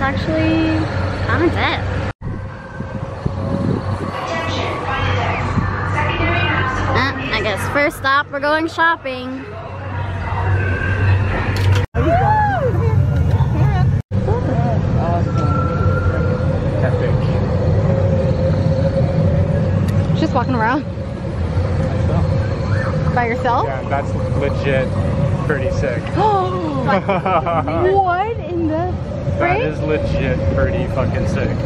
it's actually kind of dead. Eh, I guess first stop, we're going shopping. Just walking around by yourself? Yeah, that's legit pretty sick. What in the that is legit pretty fucking sick.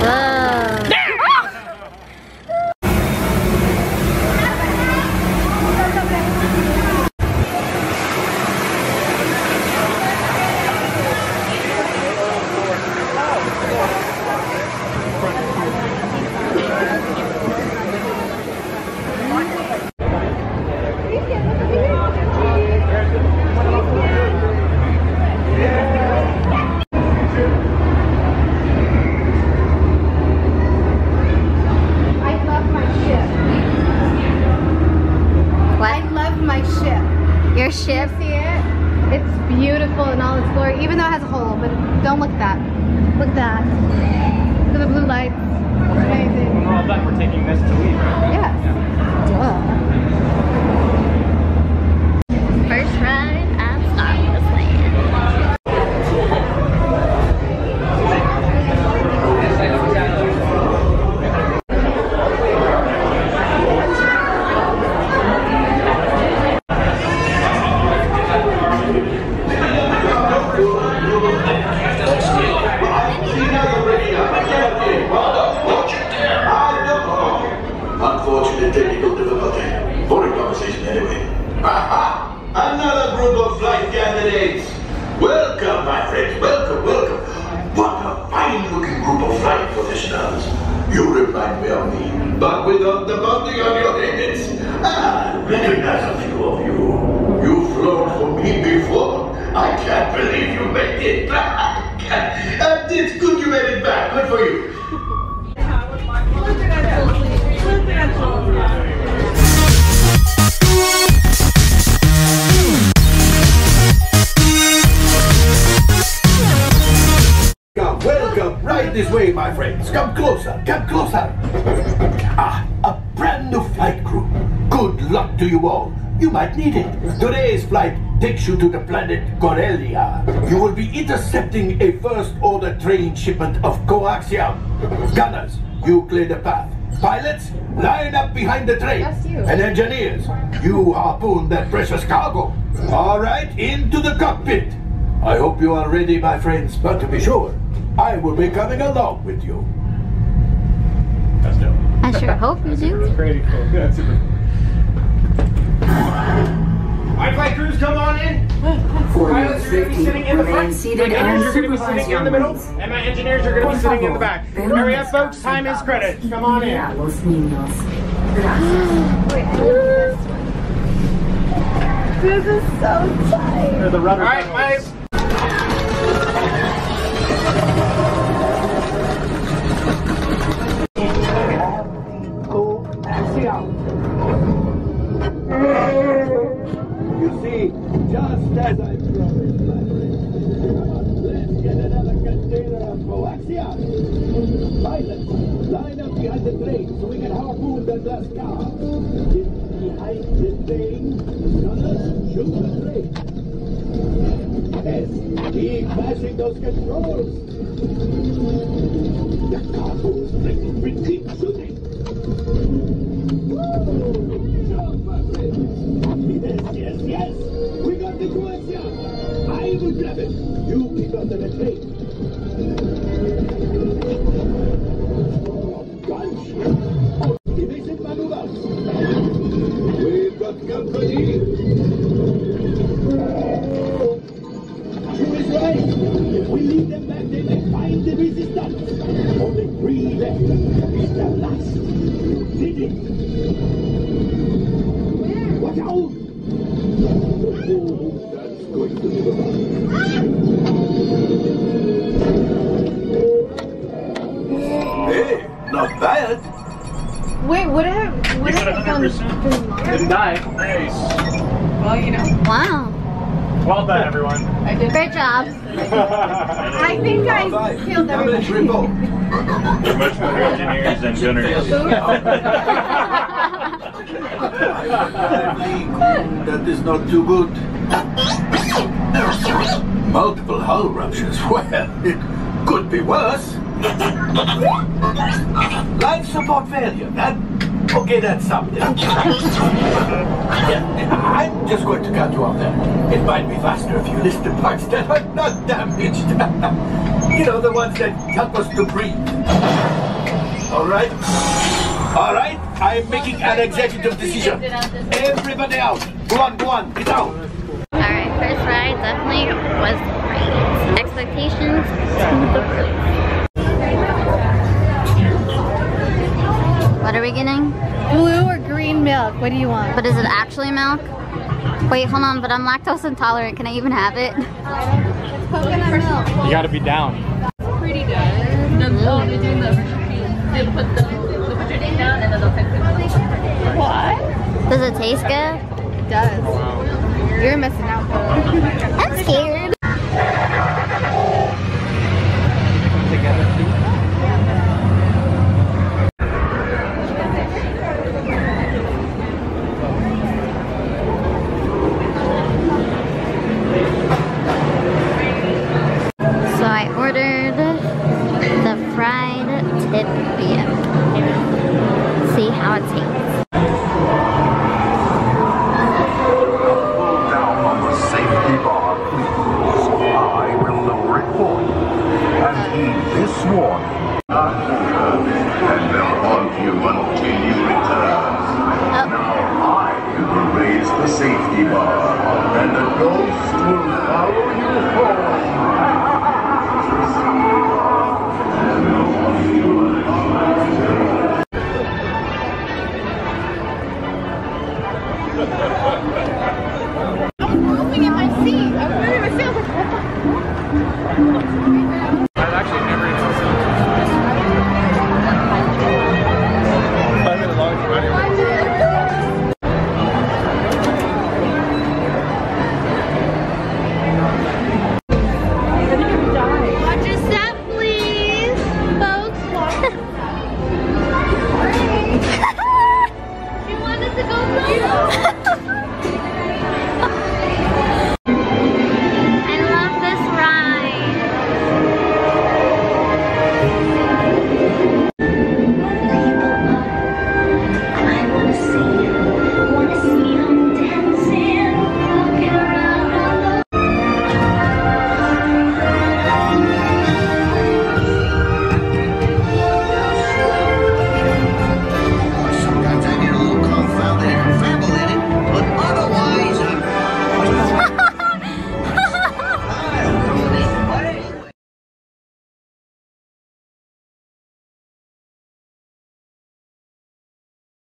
Whoa. I love my ship. I What? love my Your ship? See it? It's beautiful in all its glory, even though it has a hole, but don't look at that. Look at that. Look at the blue lights. It's amazing. When we're all done, we're taking this to leave, right? Yes. Duh. You remind me of me, but without the bounty of your. Ah, I recognize a few of you. You've flown for me before. I can't believe you made it. Back. And it's good you made it back. Good for you. Come, right this way, my friends. Come closer, come closer. Ah, a brand new flight crew. Good luck to you all. You might need it. Today's flight takes you to the planet Corellia. You will be intercepting a first order train shipment of coaxium. Gunners, you clear the path. Pilots, line up behind the train. And engineers, you harpoon that precious cargo. All right, into the cockpit. I hope you are ready, my friends, but to be sure, I will be coming along with you. That's dope. I sure hope you do. It's pretty cool. Good. Super. Alright, flight crews, come on in. For Pilots are going to be sitting in the remain front. seated my and engineers are going to be sitting in the middle. And my engineers are going to be sitting in the back. Hurry up, folks. Time is credit. Come on in. A los niños. Gracias. This is so tight. Or the rudder Alright, my You see, just as I promised, my friend. Let's get another container of coaxium. Pilots, line up behind the train so we can harpoon the dust car. Get behind the train. Gunners, shoot the train. Yes, keep mashing those controls. The cargo's ready. We keep shooting. Woo! Will grab it. You keep under the. Bunch. Evasive maneuvers. We've got company. If we them back, they may find the resistance. Left. It's the last. You did it. Not bad. Wait, what have what You got have I done? 100%. Didn't die. Nice. Well, you know. Wow. Well done, everyone. Great job. I think I killed everybody. You're much better engineers than gunners. That is not too good. Multiple hull ruptures. Well, it could be worse. Life support failure. That okay? That's something. I'm just going to cut you off there. It might be faster if you list the parts that are not damaged. you know, the ones that help us to breathe. All right. All right. I'm making an executive decision. Everybody out. Go on, go on. Get out. Alright, first ride definitely was great. Expectations to the roof. Are we getting? Blue or green milk? What do you want? But is it actually milk? Wait, hold on, but I'm lactose intolerant. Can I even have it? It's coconut milk. You gotta be down. That's pretty good. The, oh, they're doing the recipe. They put the, they put your name down and then they'll type it. What? Does it taste good? It does. Wow. You're missing out. I'm scared. sworn